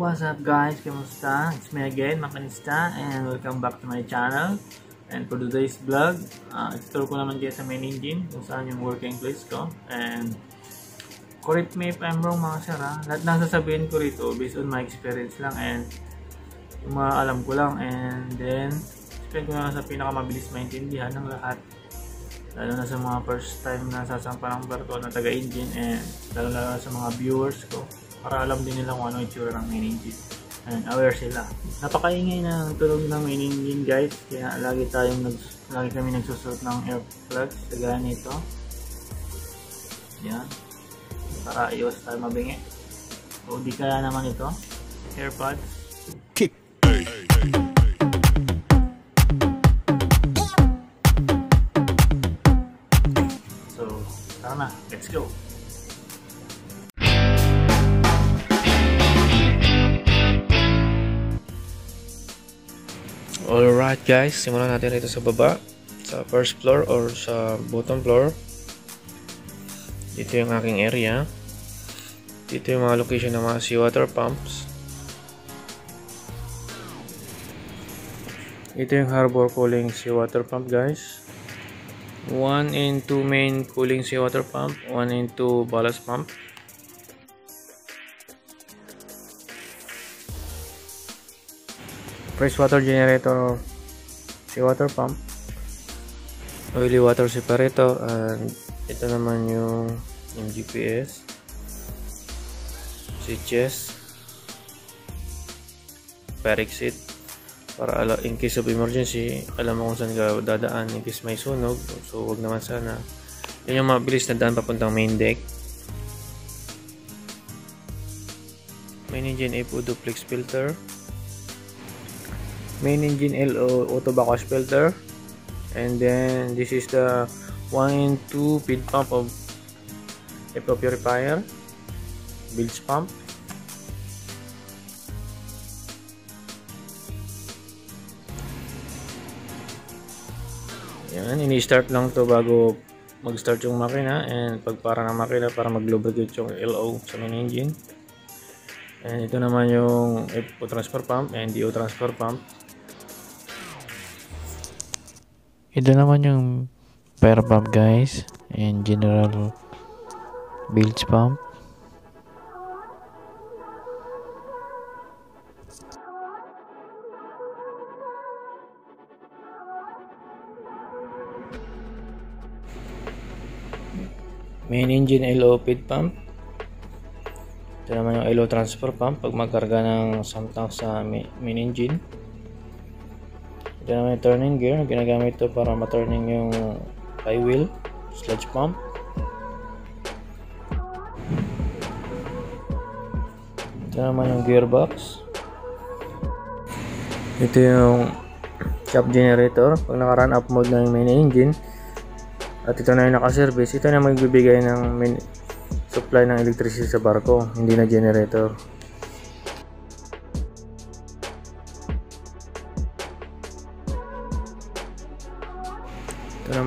What's up guys? Kamusta? It's me again, Makanista and welcome back to my channel. And for today's vlog, uh, explore ko naman kayo sa main engine kung saan yung working place ko. And correct me if I'm wrong mga sir ha. Lahat ng sasabihin ko rito based on my experience lang and yung mga alam ko lang. And then, explain ko na sa pinakamabilis maintindihan ng lahat. Lalo na sa mga first time na sasampa ng barko na taga-engine and lalo na sa mga viewers ko para alam din nila kung ano itsura ng main engine. And aware sila. Napakaingay ng tulog ng main engine guys. Kaya lagi tayong nag, lagi kami nagsusot ng air plugs kagaya nito. Yan para iwas tayo mabingi. O di kaya naman ito. Airpods. Kick. so tara na. Let's go Alright guys, simulan natin rito sa baba sa first floor or sa bottom floor. Dito yung aking area. Dito yung mga location ng mga seawater pumps. Ito yung harbor cooling seawater pump guys. 1 and 2 main cooling seawater pump. 1 and 2 ballast pump. Freshwater generator seawater pump. Oily water separator and ito naman yung yung GPS switches fire exit para ala, in case of emergency alam mo kung saan ka dadaan in case may sunog so wag naman sana. Yun yung mabilis na daan papuntang main deck. Main engine APO duplex filter main engine LO auto backwash filter. And then this is the 1 and 2 feed pump of EPO purifier. Bilge pump. Yan ini-start lang to bago mag-start yung makina and pagpara ng makina para mag-lubricate yung LO sa main engine. And ito naman yung EPO transfer pump and DO transfer pump Ito naman yung fire pump guys and general bilge pump. main engine LO feed pump. Ito naman yung LO transfer pump. Pag magkarga ng samtang sa main engine ito naman yung turning gear. Ginagamit ito para ma-turning yung flywheel sludge pump. Ito naman yung gearbox. Ito yung cap generator. Pag naka-run up mode na yung main engine. At ito na yung naka-service. Ito na magbibigay ng main supply ng electricity sa barko hindi na generator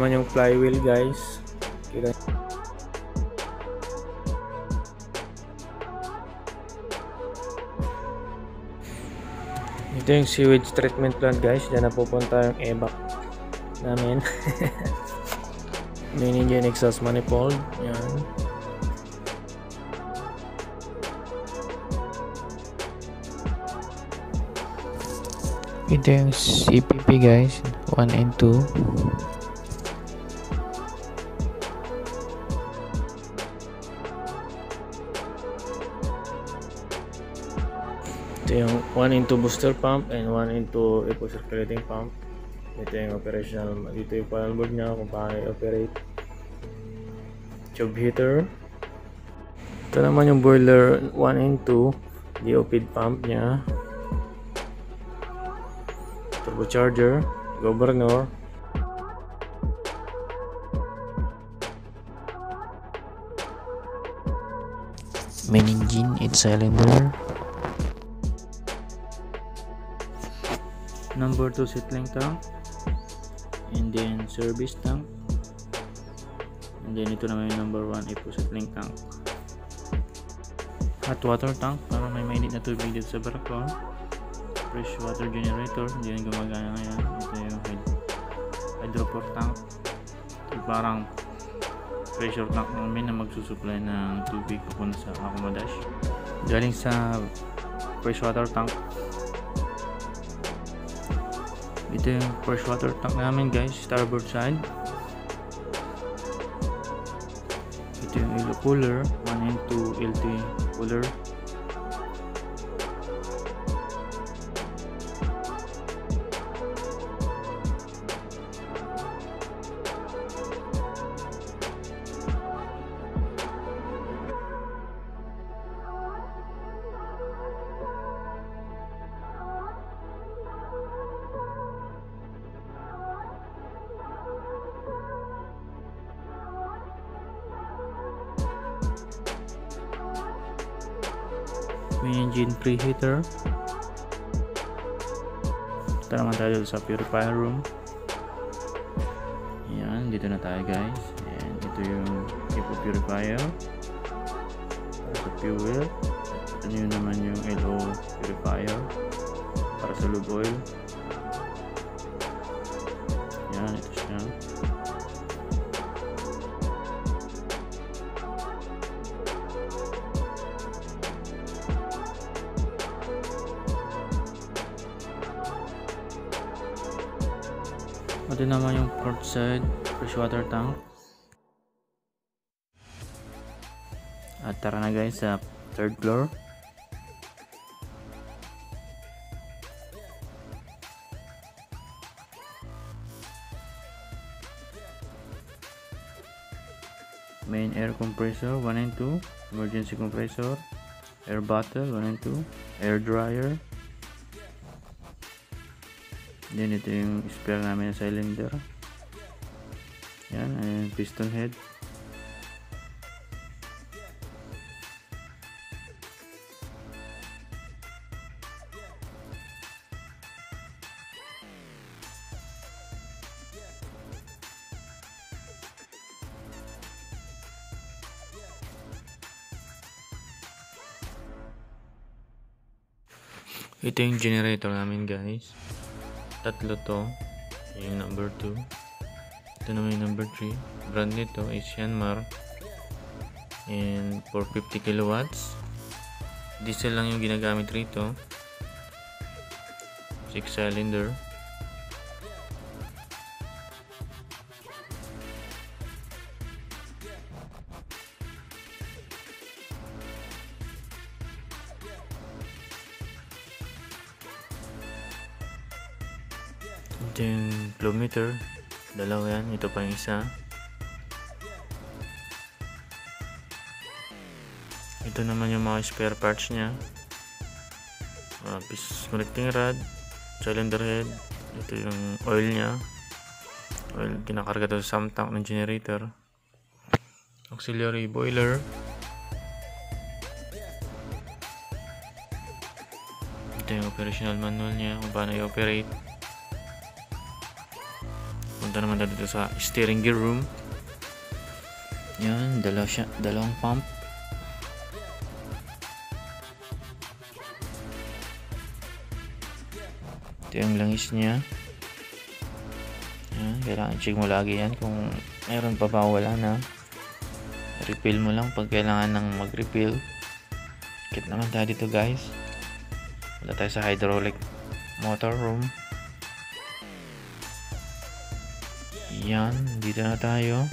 naman yung flywheel guys. Kita ito yung sewage treatment plant guys. Dyan na pupunta yung evac namin. Main engine exhaust manifold. Yan. Ito yung CPP guys, 1 and 2. 1 into booster pump and 1 into eco circulating pump. Ito yung operational dito yung panel board niya kung paano i-operate. Tube heater. Ito naman yung boiler 1 and 2 DO feed pump niya. Turbocharger governor Main engine, 8 cylinder. Number 2 settling tank. And then service tank. And then ito naman yung number 1 epo settling tank. Hot water tank para may mainit na tubig dito sa barako fresh water generator hindi na gumagana ngayon. Ito yung hyd hydroport tank. Ito parang pressure tank namin na magsusupply ng tubig papunta sa accommodation. Galing sa fresh water tank ito yung fresh water tank namin guys starboard side. Ito yung ilo cooler 1 and 2 LT cooler may engine preheater. Ito naman tayo sa purifier room. Yan dito na tayo guys. And ito yung HEPA purifier. Sa fuel. Ito yun naman yung LO purifier para sa lube oil Ito naman yung port side freshwater tank. At tara na guys sa third floor. Main air compressor 1 and 2, emergency compressor, air bottle 1 and 2, air dryer, Then ito yung spare namin na cylinder. Yan, and piston head. Ito yung generator namin guys tatlo to. Yung number 2 ito naman yung number 3 brand nito is Yanmar and for 50 kilowatts. Diesel lang yung ginagamit rito. 6 cylinder ito yung flow meter dalawa yan ito pa yung isa. Ito naman yung mga spare parts nya uh, connecting rod cylinder head ito yung oil nya oil kinakarga to sa tank ng generator. Auxiliary boiler. Ito yung operational manual nya kung paano i-operate punta naman tayo dito sa steering gear room. Yan dalaw siya dalawang pump. Ito yung langis niya. Yan kailangan check mo lagi yan kung mayroon pa ba wala na. Refill mo lang pag kailangan ng mag refill kit naman tayo dito guys. Wala tayo sa hydraulic motor room Yan, dito na tayo.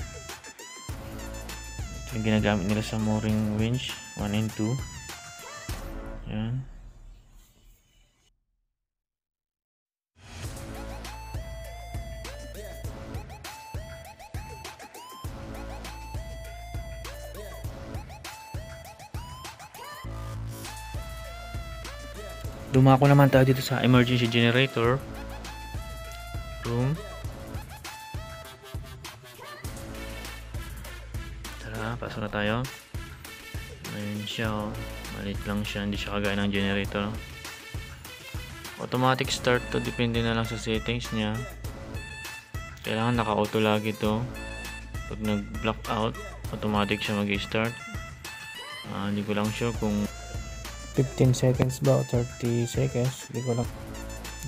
Ito yung ginagamit nila sa mooring winch 1 and 2. Yan. Dumako naman tayo dito sa emergency generator room. Lang siya, hindi siya kagaya ng generator. Automatic start to, depende na lang sa settings niya. Kailangan naka-auto lagi to. Pag nag-block out, automatic siya mag-start. Ah, hindi ko lang sure kung 15 seconds ba o 30 seconds. Hindi ko lang.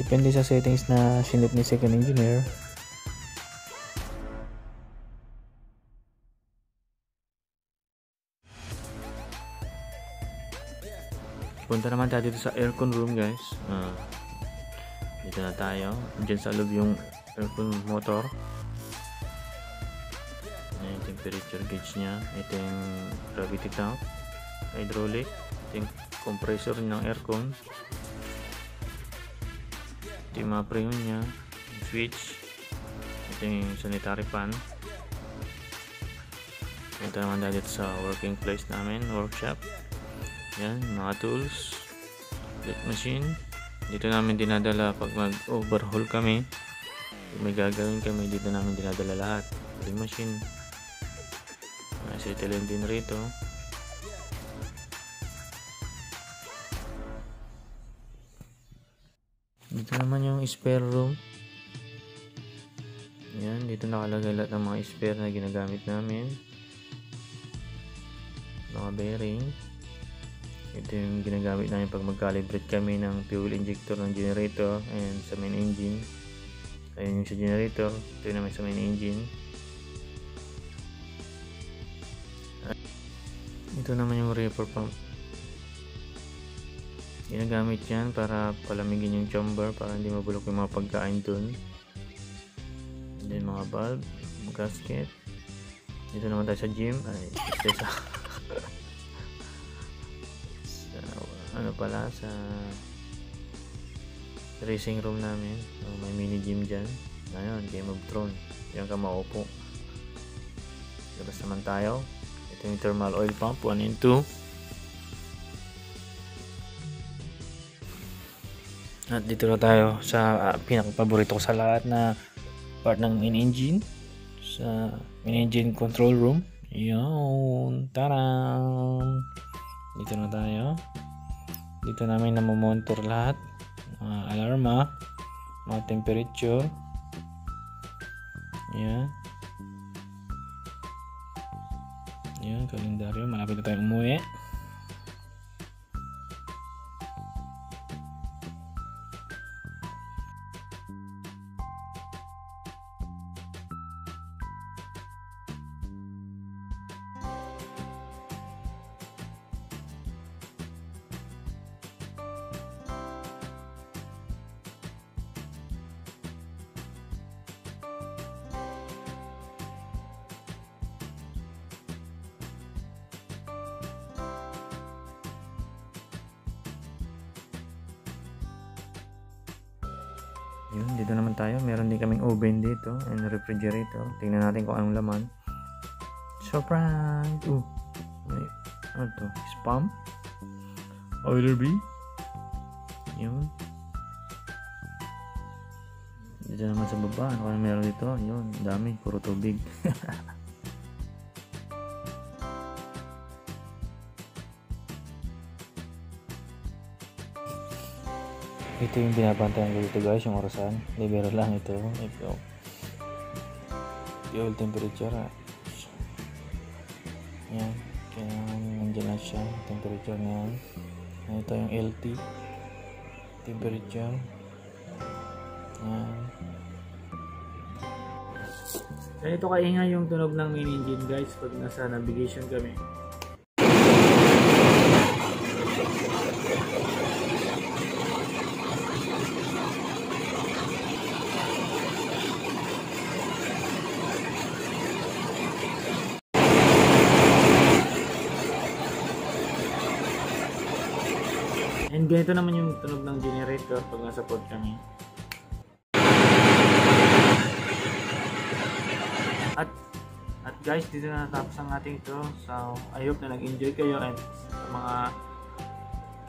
Depende sa settings na sinit ni second engineer. Punta naman tayo dito sa aircon room guys. Ah, dito na tayo. Diyan sa loob yung aircon motor. Ayan yung temperature gauge niya. Ito yung gravity tank. Hydraulic. Ito yung compressor ng aircon. Ito yung mga preyon niya. Yung switch. Ito yung sanitary fan. Ito naman tayo dito sa working place namin, workshop. Yan, mga tools. Jet machine. Dito namin dinadala pag mag-overhaul kami. Pag may gagawin kami, dito namin dinadala lahat. Drilling machine. Acetylene din rito. Dito naman yung spare room. Yan, dito nakalagay lahat ng mga spare na ginagamit namin. Mga bearing. Ito yung ginagamit namin pag mag-calibrate kami ng fuel injector ng generator and sa main engine. Ayun yung sa generator. Ito yung naman sa main engine. Ito naman yung reefer pump. Ginagamit yan para palamigin yung chamber para hindi mabulok yung mga pagkain dun. And then mga bulb, gasket. Dito naman tayo sa gym. Ay, sa ano pala, sa racing room namin. So, may mini gym dyan. Ayun, Game of Thrones. Diyan ka maupo. Labas naman tayo. Ito yung thermal oil pump, 1 and 2. At dito na tayo sa uh, pinaka-paborito ko sa lahat na part ng main engine. Sa main engine control room. Yun. Tarang! Dito na tayo. Dito namin namomonitor lahat. Mga alarma. Mga temperature. Yan. Yan, kalendaryo. Malapit na tayong umuwi. Yun, dito naman tayo. Meron din kaming oven dito and refrigerator. Tingnan natin kung anong laman. Surprise! Uh, may, ano to? Spam? Oiler B? Yun. Dito naman sa baba. Ano kaya meron dito? Yun, dami. Puro tubig. ito yung binabantayan ko dito guys yung orasan. Libero lang ito. Ito. Fuel temperature ah. yan. Kaya nandiyan na siya. Temperature niya ito yung LT temperature. Yan. Ganito kaingay yung tunog ng main engine guys pag nasa navigation kami. And ganito naman yung tunog ng generator pag nasa pod kami. At at guys, dito na natapos ang ating ito. So, I hope na nag-enjoy kayo and sa mga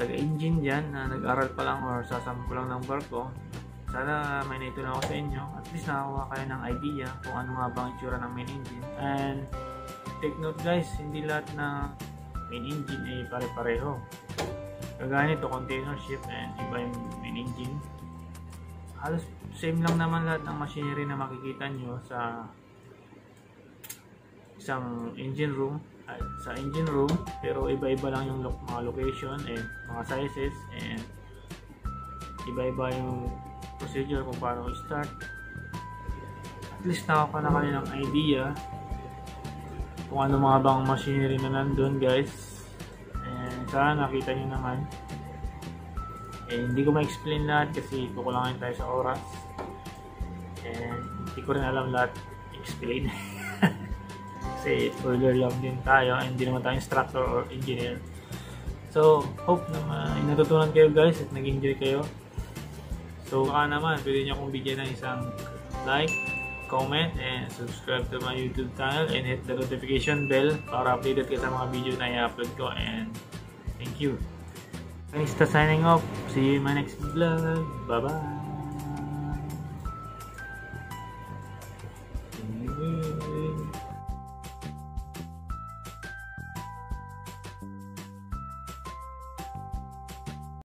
taga-engine dyan na nag-aral pa lang or sasampo lang ng barko, sana may naitulong ako sa inyo. At least nakakuha kayo ng idea kung ano nga bang itsura ng main engine. And take note guys, hindi lahat na main engine ay pare-pareho. Kagaya nito, container ship and iba yung main engine. Halos same lang naman lahat ng machinery na makikita nyo sa isang engine room at sa engine room pero iba-iba lang yung lo- mga location and mga sizes and iba-iba yung procedure kung paano i-start at least nakaka na kayo ng idea kung ano mga bang machinery na nandun guys sana nakita nyo naman. Eh, hindi ko ma-explain lahat kasi kukulangin tayo sa oras. And hindi ko rin alam lahat. Explain. Kasi further lang din tayo and hindi naman tayo instructor or engineer. So hope na ma- natutunan kayo guys at nag-enjoy kayo. So baka naman pwede nyo akong bigyan ng isang like comment and subscribe to my youtube channel and hit the notification bell para updated ka sa mga video na i-upload ko. And thank you. Thanks for signing off see you in my next vlog. Bye bye